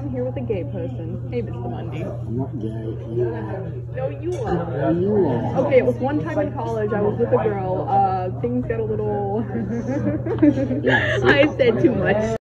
I'm here with a gay person. Hey, Mr. Mundy. I'm not gay. You are. No, you are. You are. Okay, it was one time in college. I was with a girl. Uh, things got a little. I said too much.